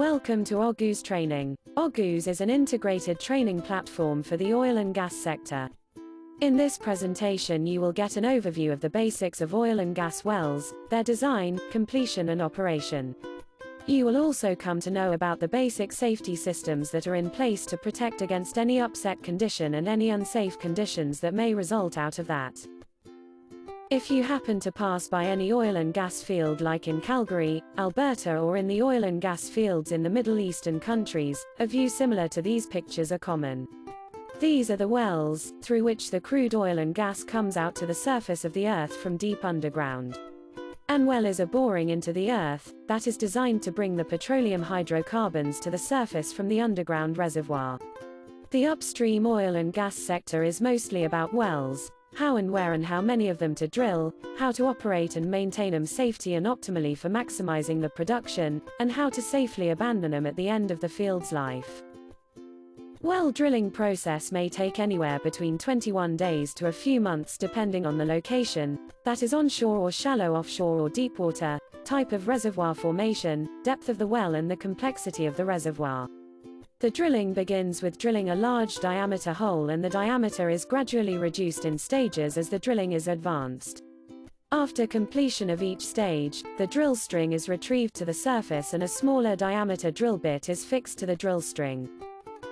Welcome to OGUS Training. OGUS is an integrated training platform for the oil and gas sector. In this presentation you will get an overview of the basics of oil and gas wells, their design, completion and operation. You will also come to know about the basic safety systems that are in place to protect against any upset condition and any unsafe conditions that may result out of that. If you happen to pass by any oil and gas field like in Calgary, Alberta or in the oil and gas fields in the Middle Eastern countries, a view similar to these pictures are common. These are the wells, through which the crude oil and gas comes out to the surface of the earth from deep underground. An well is a boring into the earth, that is designed to bring the petroleum hydrocarbons to the surface from the underground reservoir. The upstream oil and gas sector is mostly about wells, how and where and how many of them to drill, how to operate and maintain them safely and optimally for maximizing the production, and how to safely abandon them at the end of the field's life. Well drilling process may take anywhere between 21 days to a few months depending on the location, that is onshore or shallow offshore or deep water, type of reservoir formation, depth of the well and the complexity of the reservoir. The drilling begins with drilling a large diameter hole and the diameter is gradually reduced in stages as the drilling is advanced. After completion of each stage, the drill string is retrieved to the surface and a smaller diameter drill bit is fixed to the drill string.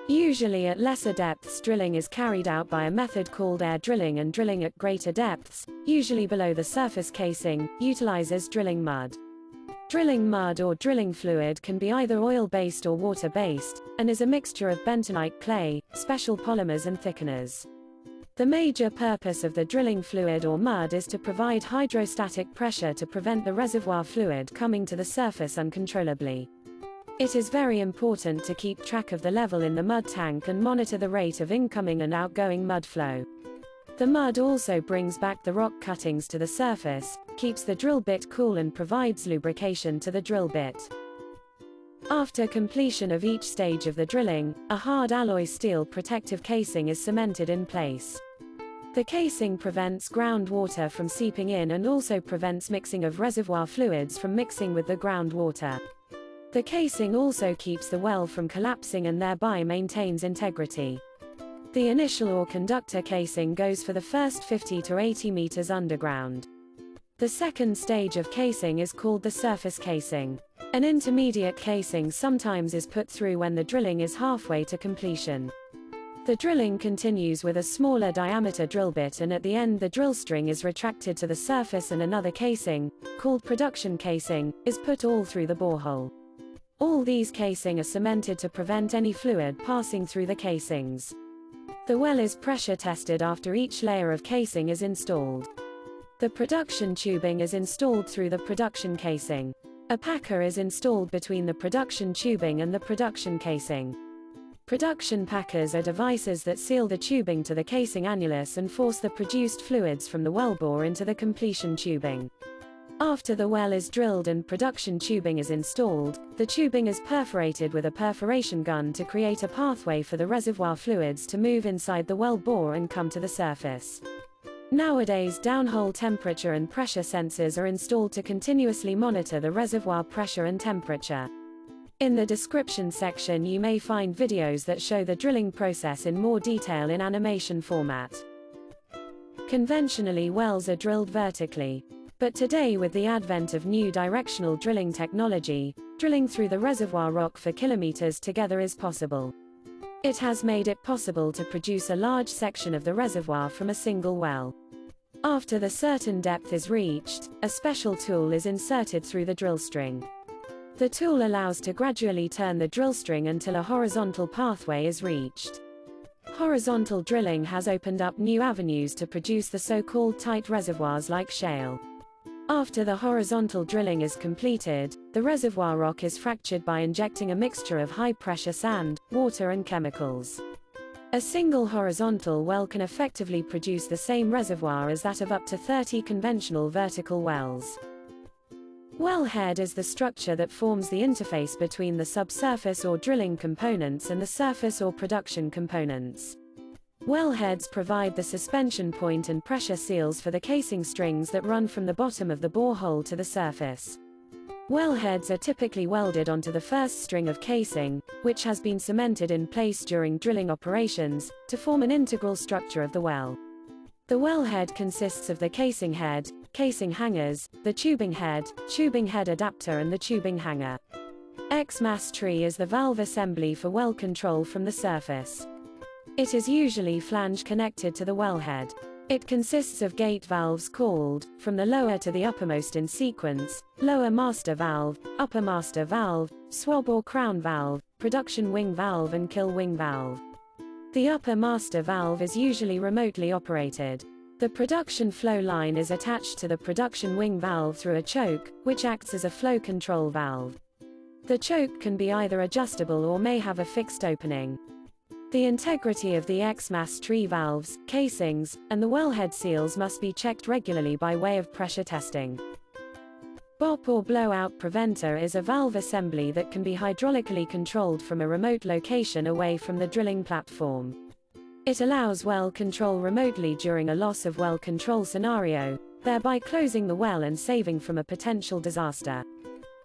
Usually at lesser depths drilling is carried out by a method called air drilling and drilling at greater depths, usually below the surface casing, utilizes drilling mud. Drilling mud or drilling fluid can be either oil-based or water-based, and is a mixture of bentonite clay, special polymers and thickeners. The major purpose of the drilling fluid or mud is to provide hydrostatic pressure to prevent the reservoir fluid coming to the surface uncontrollably. It is very important to keep track of the level in the mud tank and monitor the rate of incoming and outgoing mud flow. The mud also brings back the rock cuttings to the surface, keeps the drill bit cool and provides lubrication to the drill bit. After completion of each stage of the drilling, a hard alloy steel protective casing is cemented in place. The casing prevents groundwater from seeping in and also prevents mixing of reservoir fluids from mixing with the groundwater. The casing also keeps the well from collapsing and thereby maintains integrity. The initial or conductor casing goes for the first 50 to 80 meters underground. The second stage of casing is called the surface casing. An intermediate casing sometimes is put through when the drilling is halfway to completion. The drilling continues with a smaller diameter drill bit and at the end the drill string is retracted to the surface and another casing, called production casing, is put all through the borehole. All these casing are cemented to prevent any fluid passing through the casings. The well is pressure tested after each layer of casing is installed. The production tubing is installed through the production casing. A packer is installed between the production tubing and the production casing. Production packers are devices that seal the tubing to the casing annulus and force the produced fluids from the wellbore into the completion tubing. After the well is drilled and production tubing is installed, the tubing is perforated with a perforation gun to create a pathway for the reservoir fluids to move inside the well bore and come to the surface. Nowadays downhole temperature and pressure sensors are installed to continuously monitor the reservoir pressure and temperature. In the description section you may find videos that show the drilling process in more detail in animation format. Conventionally wells are drilled vertically. But today with the advent of new directional drilling technology, drilling through the reservoir rock for kilometers together is possible. It has made it possible to produce a large section of the reservoir from a single well. After the certain depth is reached, a special tool is inserted through the drill string. The tool allows to gradually turn the drill string until a horizontal pathway is reached. Horizontal drilling has opened up new avenues to produce the so-called tight reservoirs like shale. After the horizontal drilling is completed, the reservoir rock is fractured by injecting a mixture of high-pressure sand, water and chemicals. A single horizontal well can effectively produce the same reservoir as that of up to 30 conventional vertical wells. Wellhead is the structure that forms the interface between the subsurface or drilling components and the surface or production components. Wellheads provide the suspension point and pressure seals for the casing strings that run from the bottom of the borehole to the surface. Wellheads are typically welded onto the first string of casing, which has been cemented in place during drilling operations, to form an integral structure of the well. The wellhead consists of the casing head, casing hangers, the tubing head, tubing head adapter and the tubing hanger. X-mas tree is the valve assembly for well control from the surface. It is usually flange connected to the wellhead. It consists of gate valves called, from the lower to the uppermost in sequence, lower master valve, upper master valve, swab or crown valve, production wing valve and kill wing valve. The upper master valve is usually remotely operated. The production flow line is attached to the production wing valve through a choke, which acts as a flow control valve. The choke can be either adjustable or may have a fixed opening. The integrity of the X-mas tree valves, casings, and the wellhead seals must be checked regularly by way of pressure testing. BOP or blowout preventer is a valve assembly that can be hydraulically controlled from a remote location away from the drilling platform. It allows well control remotely during a loss of well control scenario, thereby closing the well and saving from a potential disaster.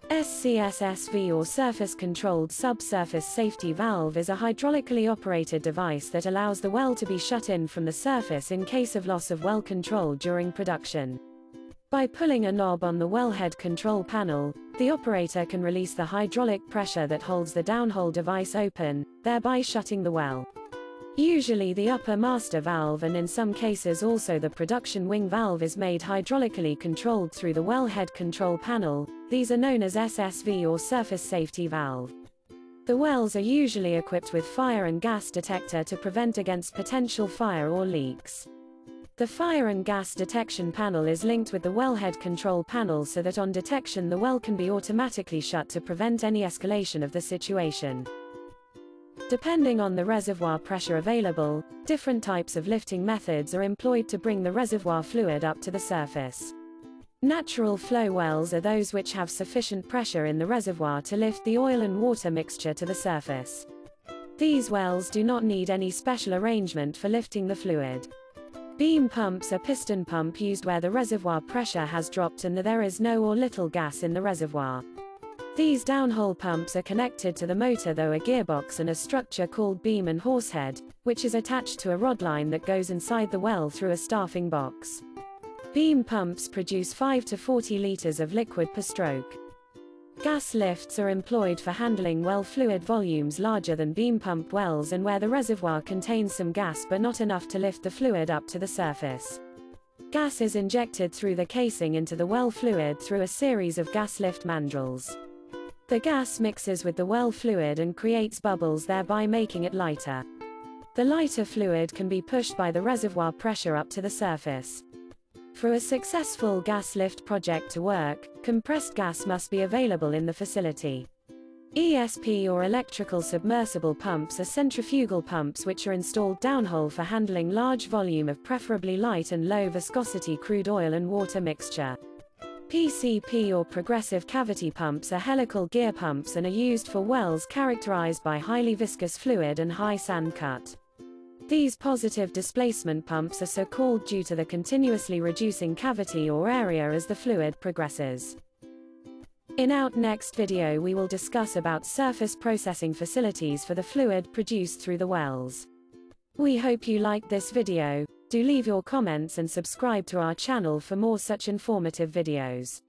SCSSV or Surface Controlled Subsurface Safety Valve is a hydraulically operated device that allows the well to be shut in from the surface in case of loss of well control during production. By pulling a knob on the wellhead control panel, the operator can release the hydraulic pressure that holds the downhole device open, thereby shutting the well. Usually the upper master valve and in some cases also the production wing valve is made hydraulically controlled through the wellhead control panel, these are known as SSV or surface safety valve. The wells are usually equipped with fire and gas detector to prevent against potential fire or leaks. The fire and gas detection panel is linked with the wellhead control panel so that on detection the well can be automatically shut to prevent any escalation of the situation. Depending on the reservoir pressure available, different types of lifting methods are employed to bring the reservoir fluid up to the surface. Natural flow wells are those which have sufficient pressure in the reservoir to lift the oil and water mixture to the surface. These wells do not need any special arrangement for lifting the fluid. Beam pumps are piston pump used where the reservoir pressure has dropped and there is no or little gas in the reservoir. These downhole pumps are connected to the motor though a gearbox and a structure called beam and horsehead, which is attached to a rod line that goes inside the well through a stuffing box. Beam pumps produce 5 to 40 liters of liquid per stroke. Gas lifts are employed for handling well fluid volumes larger than beam pump wells and where the reservoir contains some gas but not enough to lift the fluid up to the surface. Gas is injected through the casing into the well fluid through a series of gas lift mandrels. The gas mixes with the well fluid and creates bubbles thereby making it lighter. The lighter fluid can be pushed by the reservoir pressure up to the surface. For a successful gas lift project to work, compressed gas must be available in the facility. ESP or electrical submersible pumps are centrifugal pumps which are installed downhole for handling large volume of preferably light and low viscosity crude oil and water mixture. PCP or progressive cavity pumps are helical gear pumps and are used for wells characterized by highly viscous fluid and high sand cut. These positive displacement pumps are so called due to the continuously reducing cavity or area as the fluid progresses. In our next video we will discuss about surface processing facilities for the fluid produced through the wells. We hope you liked this video. Do leave your comments and subscribe to our channel for more such informative videos.